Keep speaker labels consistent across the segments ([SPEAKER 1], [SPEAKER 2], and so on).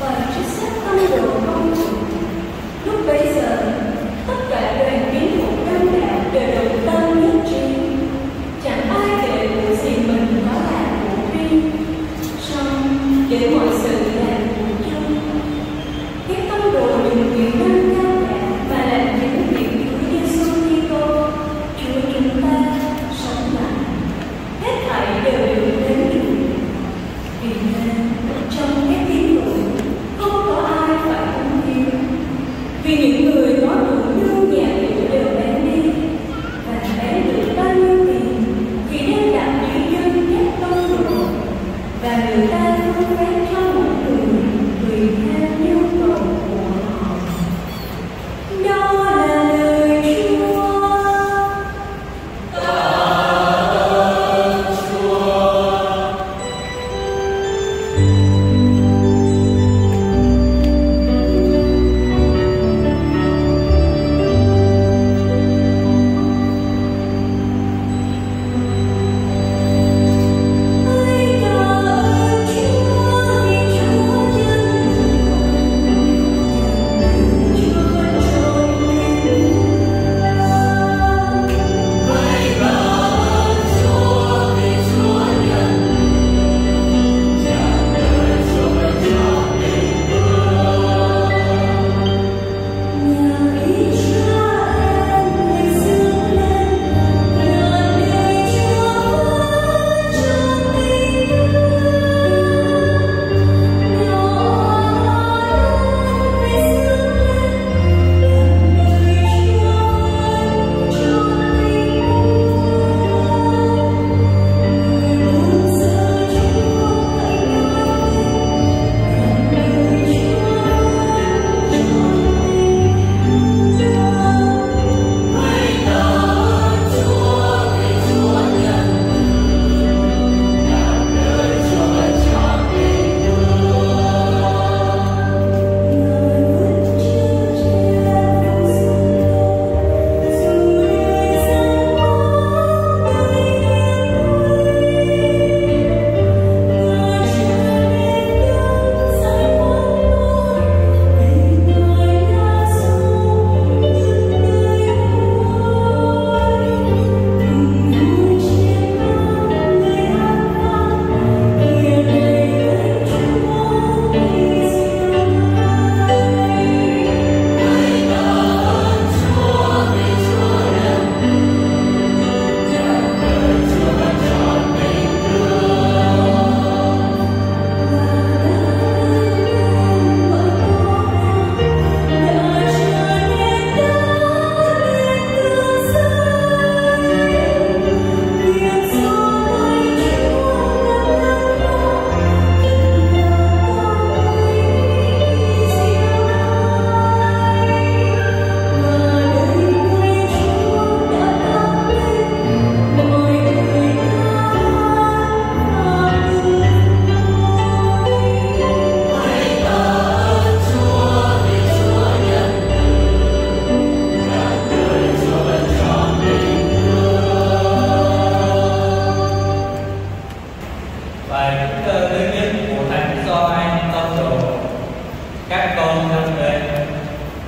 [SPEAKER 1] và trích sách tâm đồ công và
[SPEAKER 2] những thơ thứ nhất của Thánh anh Tông Đồ Các con thân mến,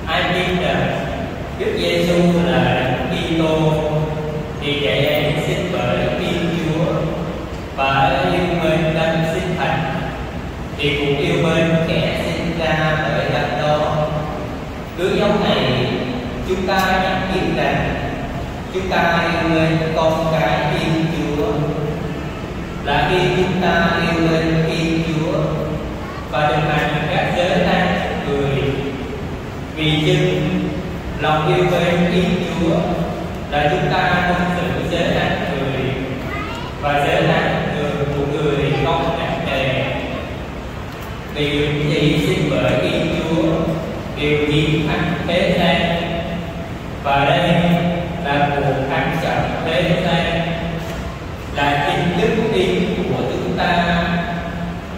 [SPEAKER 2] ai tin rằng Đức Giêsu là Kitô thì kẻ ấy xin bởi Thiên Chúa và yêu mến tâm sinh thành thì cũng yêu mến kẻ sinh ra bởi đấng đó. Cứ giống này chúng ta nhận biết rằng chúng ta yêu mến con cái Thiên là khi chúng ta yêu lên Thiên Chúa và đồng hành các giới tan người. Vì chừng lòng yêu mến Thiên Chúa là chúng ta không sự giới tan người và giới tan người của người không nặng nề. Vì chỉ gì sinh bởi Thiên Chúa điều chiến thắng thế gian và đây là cuộc thắng trận thế gian. Là hình thức của chúng ta,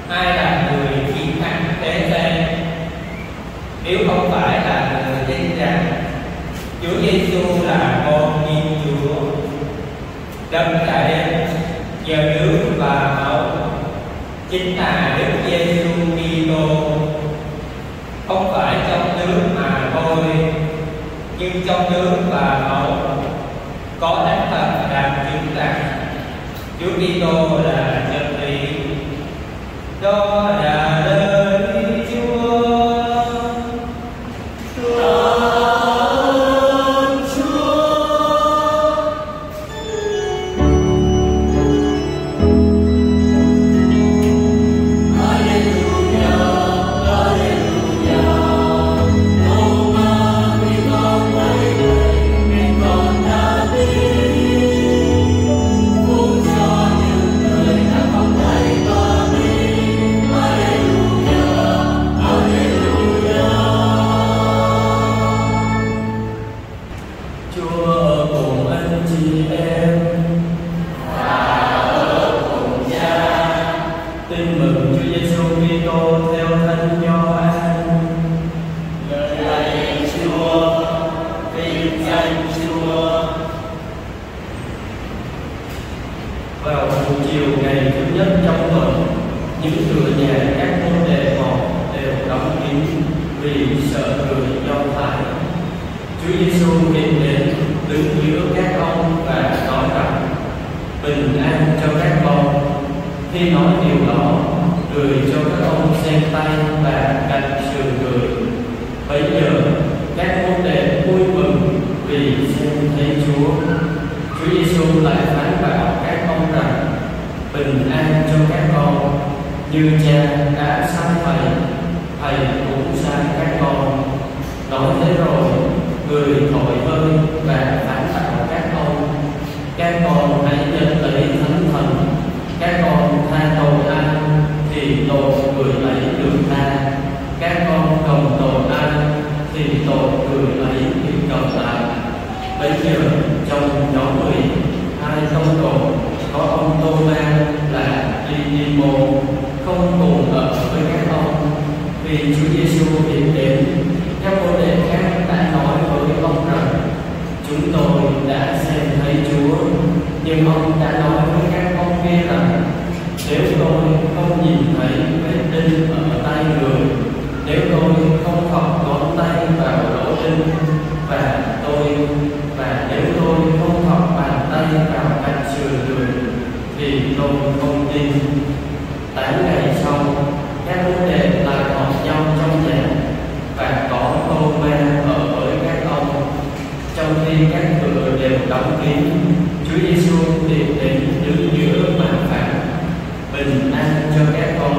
[SPEAKER 2] ai là người chiến thắng thế gian? Nếu không phải là người tin rằng Chúa Giêsu là con Thiên Chúa. Đâm trải giờ nước và máu, chính là Đức Giêsu Kitô. Không phải trong nước mà thôi, nhưng trong nước và máu, có đánh Chúa Kitô là chân
[SPEAKER 3] Kitô theo Thánh Gioan.
[SPEAKER 4] Lạy Chúa, vinh danh Chúa.
[SPEAKER 3] Vào buổi chiều ngày thứ nhất trong tuần, những cửa nhà các môn đệ một đều đóng kín vì sợ người Do Thái. Chúa Giêsu hiện đến đứng giữa các ông và nói rằng bình an cho các con. Khi nói điều đó, gửi cho các ông xem tay và cạnh sườn người. Bấy giờ, các môn đệ vui mừng vì xem thấy Chúa. Chúa Giêsu lại phán bảo các ông rằng, bình an cho các con như cha đã sai thầy thầy cũng sai các con nói thế rồi người thổi hơi và phán bảo các ông các con hãy nhận lấy thánh thần các con tha tội ai thì tội người ấy được tha các con cộng tội ai thì tội người ấy bị cộng lại Bây giờ trong nhóm người, hai tông đồ có ông Tô Ma là Didimo không cùng ở với các ông. Vì Chúa Giêsu hiện đến, các môn đệ khác đã nói với ông rằng, chúng tôi đã xem thấy Chúa, nhưng ông đã nói với các ông kia rằng, nếu tôi không nhìn thấy vết đinh ở tay người, nếu tôi không thọc ngón tay vào lỗ đinh và và nếu tôi không thọc bàn tay vào cạnh sườn người thì tôi không tin. Tám ngày sau, các môn đệ lại họp nhau trong nhà, và có tô ma ở với các ông. Trong khi các cửa đều đóng kín, Chúa Giêsu tìm đến đứng giữa bàn phản, bình an cho các con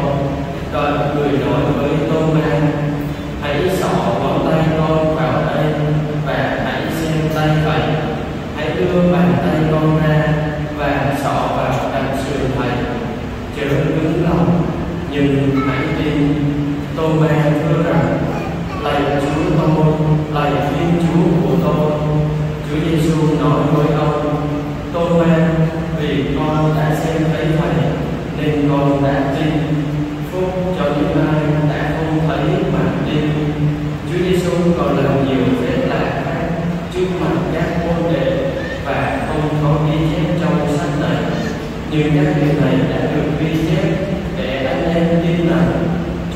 [SPEAKER 3] Tôi ma thưa rằng, lạy chúa tôi lạy thiên chúa của tôi chúa giêsu nói với ông, tôi ma vì con đã xem thấy thầy nên con đã tin. Phúc cho những ai đã không thấy mà tin. Chúa giêsu còn làm nhiều phép lạ khác trước mặt các môn đệ và không có ghi chép trong sách này. Nhưng các điều này đã được ghi chép để anh em tin rằng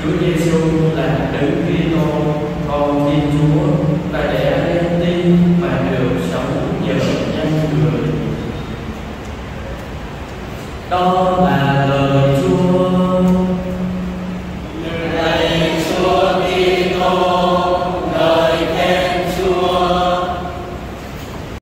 [SPEAKER 3] Chúa Giêsu là đấng Kitô con Thiên Chúa và để